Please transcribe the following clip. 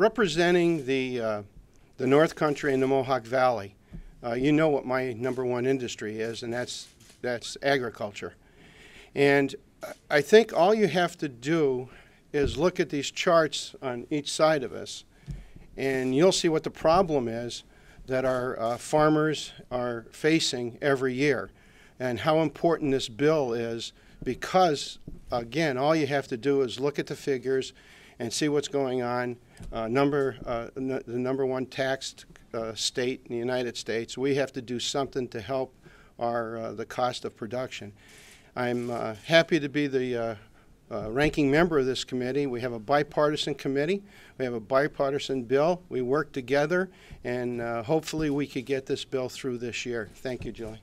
representing the, uh, the North Country and the Mohawk Valley, uh, you know what my number one industry is, and that's, that's agriculture. And I think all you have to do is look at these charts on each side of us, and you'll see what the problem is that our uh, farmers are facing every year, and how important this bill is because, again, all you have to do is look at the figures and see what's going on. Uh, number, uh, the number one taxed uh, state in the United States, we have to do something to help our uh, the cost of production. I'm uh, happy to be the uh, ranking member of this committee. We have a bipartisan committee. We have a bipartisan bill. We work together, and hopefully we could get this bill through this year. Thank you, Julie.